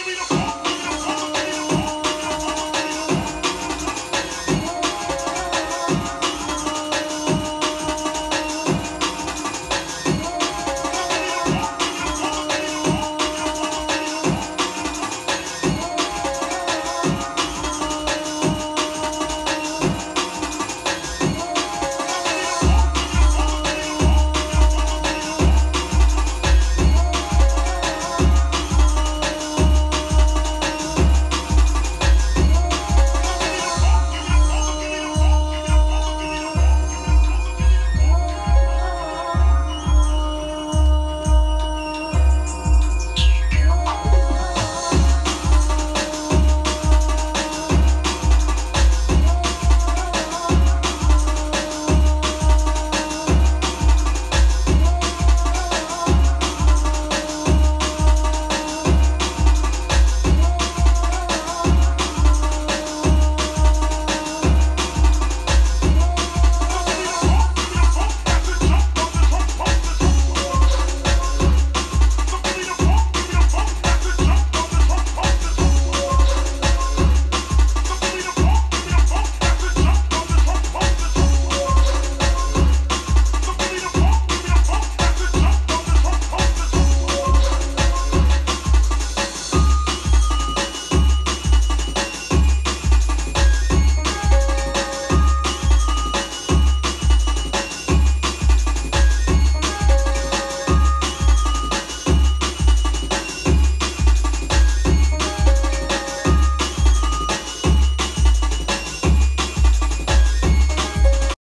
give me the